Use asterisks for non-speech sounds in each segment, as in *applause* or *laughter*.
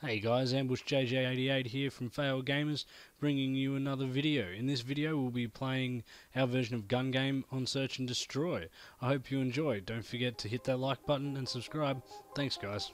Hey guys, Ambush JJ88 here from Fail Gamers, bringing you another video. In this video we'll be playing our version of Gun Game on Search and Destroy. I hope you enjoy. Don't forget to hit that like button and subscribe. Thanks guys.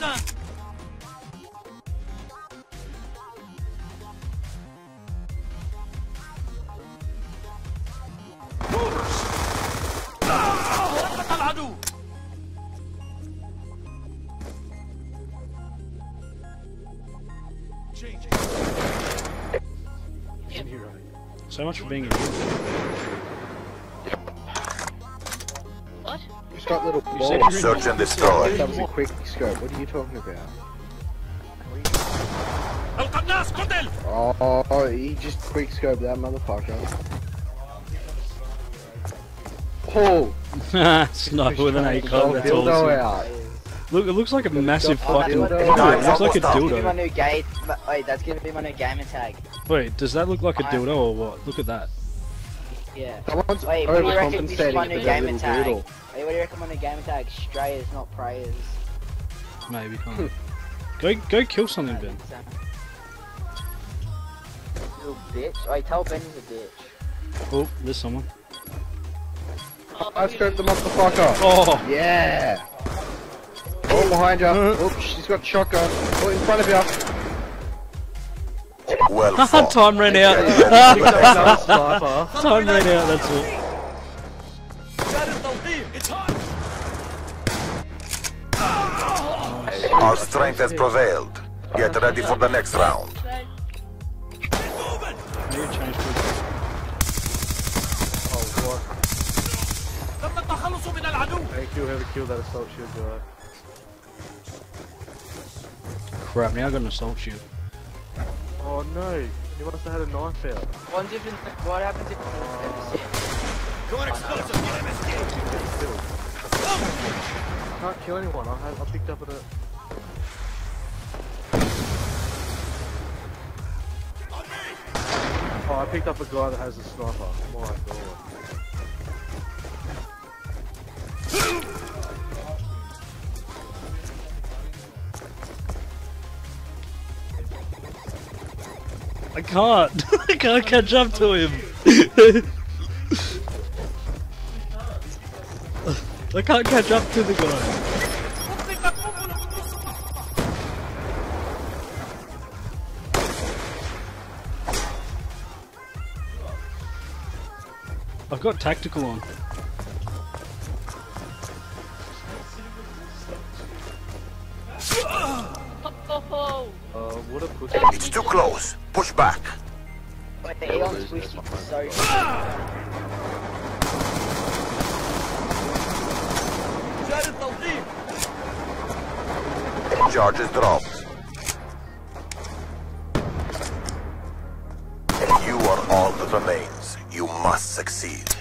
أبدل الخزان سقط العدو So much for being a got little balls. Search and destroy. That was a quick scope. What are you talking about? Oh, oh, he just quick scope that motherfucker. Paul, Sniper with an ACOG, that's awesome. Look, it looks like a massive fucking oh, dildo. It looks like a dildo. My new gate. Wait, that's gonna be my new gamer tag. Wait, does that look like a dildo or what? Look at that. Yeah. Someone's Wait, what do you reckon this is my overcompensating new for that gamer tag? Wait, what do you reckon my new gamer tag? Strayers, not prayers. Maybe, can't hmm. Go, go kill something, Ben. Little bitch. Wait, tell Ben he's a bitch. Oh, there's someone. I scoped the motherfucker. Oh! Yeah. Oh, behind you. *laughs* Oops, she's got shotgun. Oh, in front of you. Well *laughs* fought. Time ran out. Time ran out, that's it. Our strength has prevailed. Get ready for the next round. Thank you, have a kill that assault shield, Crap, now I got an assault shield. Oh no, he must have had a knife out. One different. What happens if? Going explosive Get MSD Can't kill anyone. I had, I picked up at a. Oh, I picked up a guy that has a sniper. My god. I can't. *laughs* I can't catch up to him. *laughs* I can't catch up to the guy. I've got tactical on. Oh, Uh, what a pussy. It's too close. Push back. Wait, the so Charges dropped. You are all that remains. You must succeed.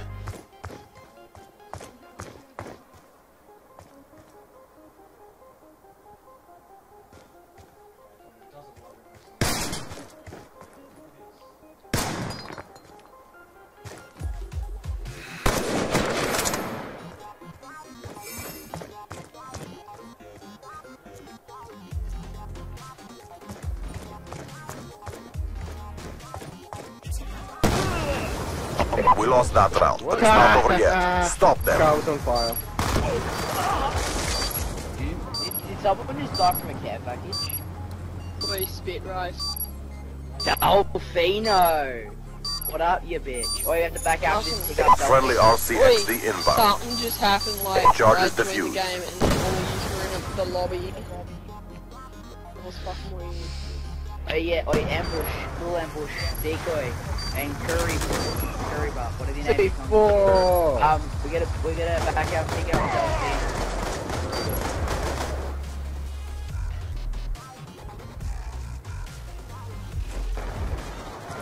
We lost that round, but it's not ah. over yet. Stop them. Car was on fire. Did, did someone just die from a care package? boy, spit rice. Delfino! What up, you bitch? Oh, you have to back out and pick up Friendly Delfino. RCXD inbound. Something just happened like Charges right defused. the game and all of you were in the lobby. It was fucking weird. Oh yeah, oh ambush, full ambush, decoy, and curry, curry buff, whatever your name is. C4. Um, we gotta, we gotta back out, pick up Delfino.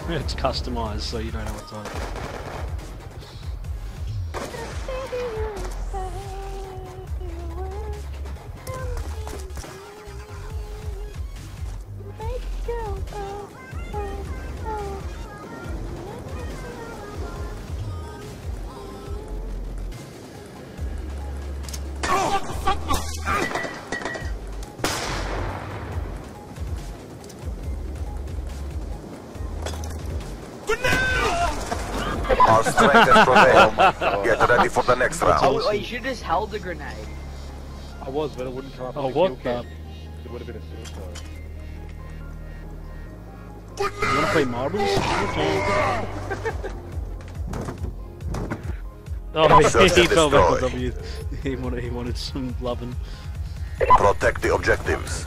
*laughs* It's customized, so you don't know what's on it. Strength has prevailed. Get ready for the next round. Oh, oh, you should have just held the grenade. I was, but it wouldn't come up. Oh, with a what the- cam. It would have been a suicide. You wanna play marbles? *laughs* oh, Search he and fell back on destroy. W. He wanted, he wanted some loving. Protect the objectives.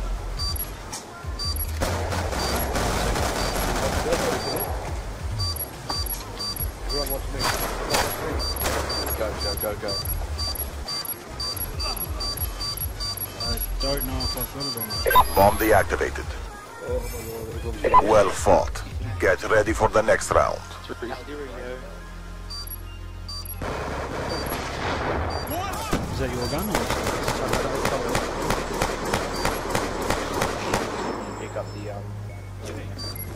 Go, go, go, go. I don't know if I've got it or not. Bomb deactivated. Well fought. Get ready for the next round. Is that your gun or? Pick up the, um...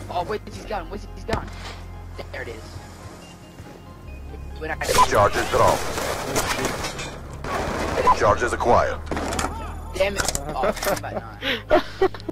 Oh, where's his gun? Where's his gun? There it is. When I Charges dropped. Charges acquired. damn it. Oh, combat nine.